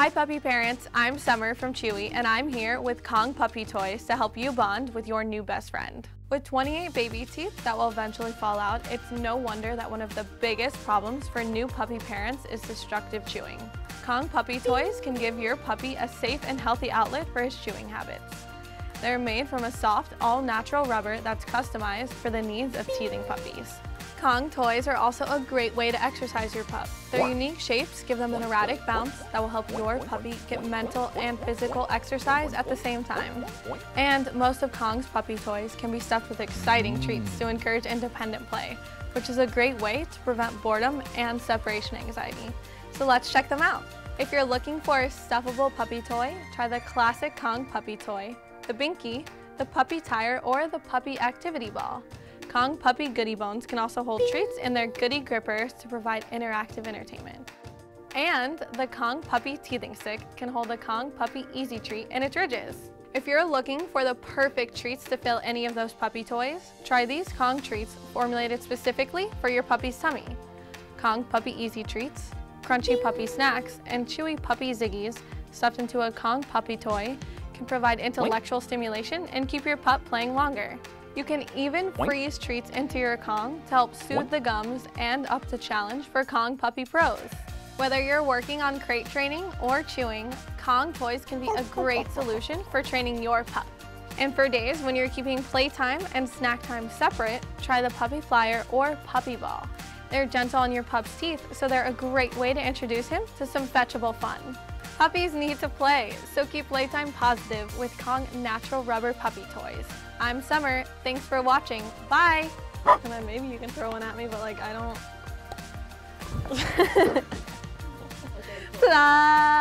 Hi puppy parents, I'm Summer from Chewy and I'm here with Kong Puppy Toys to help you bond with your new best friend. With 28 baby teeth that will eventually fall out, it's no wonder that one of the biggest problems for new puppy parents is destructive chewing. Kong Puppy Toys can give your puppy a safe and healthy outlet for his chewing habits. They're made from a soft, all-natural rubber that's customized for the needs of teething puppies. Kong toys are also a great way to exercise your pup. Their unique shapes give them an erratic bounce that will help your puppy get mental and physical exercise at the same time. And most of Kong's puppy toys can be stuffed with exciting mm. treats to encourage independent play, which is a great way to prevent boredom and separation anxiety. So let's check them out. If you're looking for a stuffable puppy toy, try the classic Kong puppy toy, the Binky, the puppy tire, or the puppy activity ball. Kong Puppy Goody Bones can also hold treats in their goody grippers to provide interactive entertainment. And the Kong Puppy Teething Stick can hold a Kong Puppy Easy Treat in its ridges. If you're looking for the perfect treats to fill any of those puppy toys, try these Kong treats formulated specifically for your puppy's tummy. Kong Puppy Easy Treats, Crunchy Puppy Snacks, and Chewy Puppy Ziggies stuffed into a Kong Puppy toy can provide intellectual stimulation and keep your pup playing longer. You can even freeze treats into your Kong to help soothe the gums and up to challenge for Kong Puppy Pros. Whether you're working on crate training or chewing, Kong toys can be a great solution for training your pup. And for days when you're keeping playtime and snack time separate, try the Puppy Flyer or Puppy Ball. They're gentle on your pup's teeth, so they're a great way to introduce him to some fetchable fun. Puppies need to play, so keep playtime positive with Kong Natural Rubber Puppy Toys. I'm Summer. Thanks for watching. Bye. And then maybe you can throw one at me, but like I don't. Ta-da!